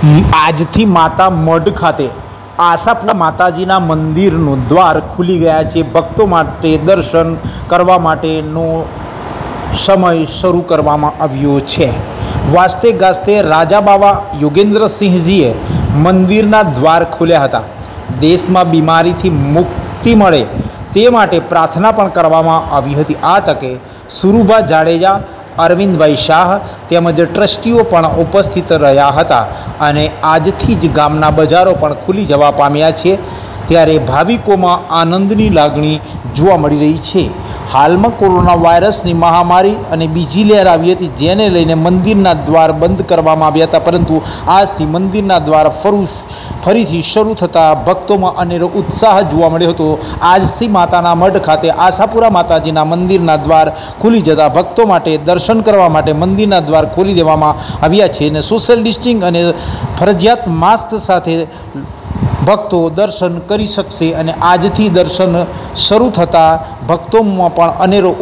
આજથી માતા મઢ ખાતે આશાપુરા માતાજીના મંદિરનું દ્વાર ખુલી ગયા છે. ભક્તો માટે દર્શન કરવા માટેનો સમય શરૂ કરવામાં આવ્યો છે. વાસ્તે ગાસ્તે રાજા બાવા યોગેન્દ્રસિંહજીએ મંદિરના દ્વાર ખોલ્યા હતા. દેશમાં બીમારીથી મુક્તિ મળે તે માટે પ્રાર્થના પણ કરવામાં આવી હતી. આ તકે સુરુભા જાડેજા અરવિંદભાઈ શાહ તેમજ ટ્રસ્ટીઓ પણ ઉપસ્થિત રહ્યા હતા અને આજથી જ ગામના બજારો પણ ખુલી જવા પામ્યા છે. ત્યારે ભાવિકોમાં આનંદની લાગણી જોવા મળી રહી છે. હાલમાં કોરોના વાયરસની મહામારી અને બીજી લહેર આવી હતી, જેને લઈને મંદિરના દ્વાર બંધ કરવામાં આવ્યા હતા. પરંતુ આજથી મંદિરના દ્વાર ફરું, ફરીથી શરૂ થતાં ભક્તોમાં અનેરો ઉત્સાહ જોવા મળ્યો હતો. આજથી માતાના મઢ ખાતે આશાપુરા માતાજીના મંદિરના દ્વાર ખુલી જતા ભક્તો માટે દર્શન કરવા માટે મંદિરના દ્વાર ખોલી દેવામાં આવ્યા છે. અને સોશિયલ ડિસ્ટિંગ અને ફરજિયાત માસ્ક સાથે ભક્તો દર્શન કરી શકશે અને આજથી દર્શન શરૂ થતાં ભક્તોમાં પણ અનેરો